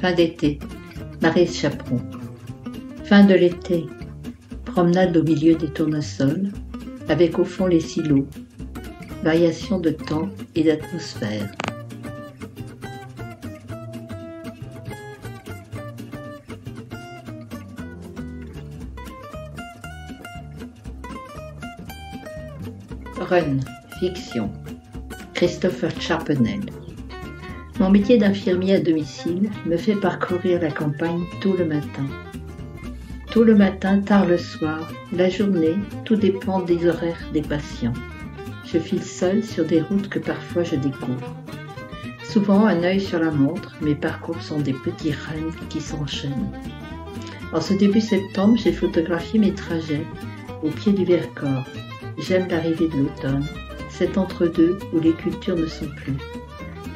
Fin d'été, Marie Chaperon. Fin de l'été, promenade au milieu des tournesols, avec au fond les silos, variation de temps et d'atmosphère. Run, fiction. Christopher Charpenel. Mon métier d'infirmier à domicile me fait parcourir la campagne tout le matin. Tout le matin, tard le soir, la journée, tout dépend des horaires des patients. Je file seul sur des routes que parfois je découvre. Souvent un œil sur la montre, mes parcours sont des petits runs qui s'enchaînent. En ce début septembre, j'ai photographié mes trajets au pied du Vercors, J'aime l'arrivée de l'automne, cet entre-deux où les cultures ne sont plus,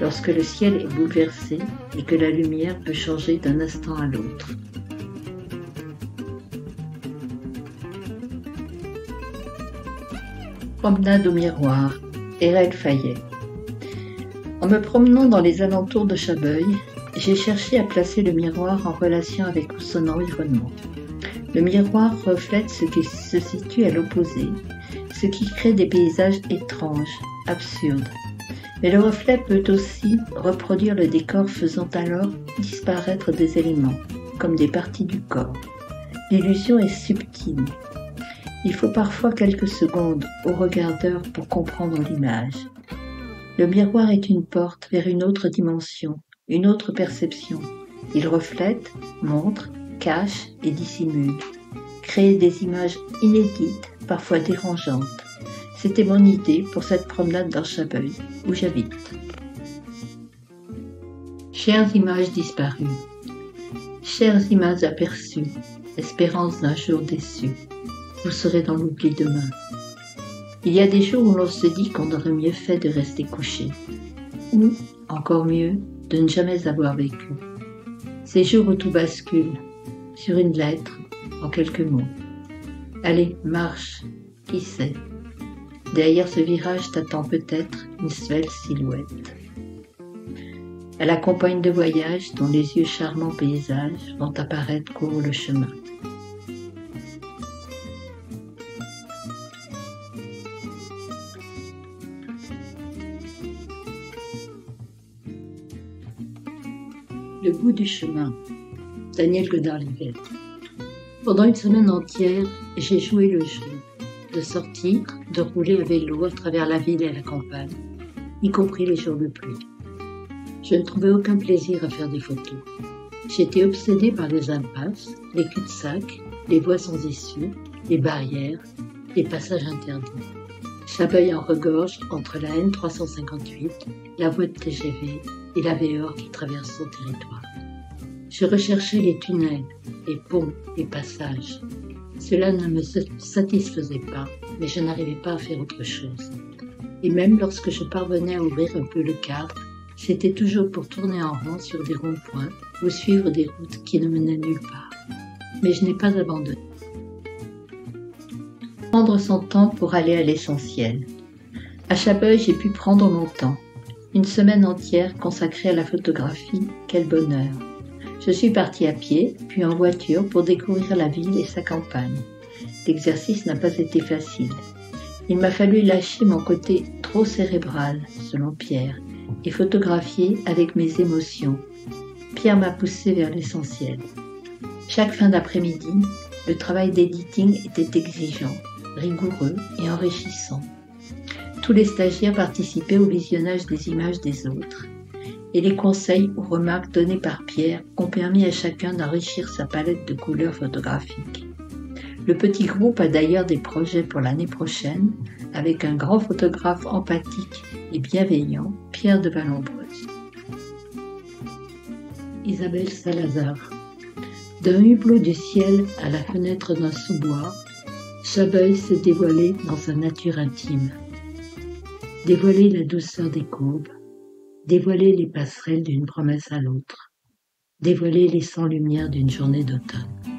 lorsque le ciel est bouleversé et que la lumière peut changer d'un instant à l'autre. Promenade au miroir, Erel Fayet. En me promenant dans les alentours de Chabeuil, j'ai cherché à placer le miroir en relation avec son environnement. Le miroir reflète ce qui se situe à l'opposé ce qui crée des paysages étranges, absurdes. Mais le reflet peut aussi reproduire le décor faisant alors disparaître des éléments, comme des parties du corps. L'illusion est subtile. Il faut parfois quelques secondes au regardeur pour comprendre l'image. Le miroir est une porte vers une autre dimension, une autre perception. Il reflète, montre, cache et dissimule. Crée des images inédites parfois dérangeante. C'était mon idée pour cette promenade dans Chabeuil, où j'habite. Chères images disparues, chères images aperçues, espérance d'un jour déçu, vous serez dans l'oubli demain. Il y a des jours où l'on se dit qu'on aurait mieux fait de rester couché, ou, encore mieux, de ne jamais avoir vécu. Ces jours où tout bascule, sur une lettre, en quelques mots. Allez, marche, qui sait Derrière ce virage t'attend peut-être une svelte silhouette. Elle accompagne de voyage dont les yeux charmants paysages vont apparaître court le chemin. Le bout du chemin. Daniel Godard-Livette. Pendant une semaine entière, j'ai joué le jeu de sortir, de rouler à vélo à travers la ville et la campagne, y compris les jours de pluie. Je ne trouvais aucun plaisir à faire des photos. J'étais obsédée par les impasses, les cul-de-sac, les voies sans issue, les barrières, les passages interdits. Chabeuil en regorge entre la N358, la voie de TGV et la VEOR qui traverse son territoire. Je recherchais les tunnels, les ponts, les passages. Cela ne me satisfaisait pas, mais je n'arrivais pas à faire autre chose. Et même lorsque je parvenais à ouvrir un peu le cadre, c'était toujours pour tourner en rond sur des ronds-points ou suivre des routes qui ne menaient nulle part. Mais je n'ai pas abandonné. Prendre son temps pour aller à l'essentiel. À Chabeuil, j'ai pu prendre mon temps. Une semaine entière consacrée à la photographie, quel bonheur. Je suis partie à pied, puis en voiture pour découvrir la ville et sa campagne. L'exercice n'a pas été facile. Il m'a fallu lâcher mon côté trop cérébral, selon Pierre, et photographier avec mes émotions. Pierre m'a poussé vers l'essentiel. Chaque fin d'après-midi, le travail d'editing était exigeant, rigoureux et enrichissant. Tous les stagiaires participaient au visionnage des images des autres et les conseils ou remarques donnés par Pierre ont permis à chacun d'enrichir sa palette de couleurs photographiques. Le petit groupe a d'ailleurs des projets pour l'année prochaine avec un grand photographe empathique et bienveillant, Pierre de Valombreuse. Isabelle Salazar. D'un hublot du ciel à la fenêtre d'un sous-bois, Chabeuil s'est dévoilé dans sa nature intime. Dévoiler la douceur des courbes, dévoiler les passerelles d'une promesse à l'autre, dévoiler les cent lumières d'une journée d'automne.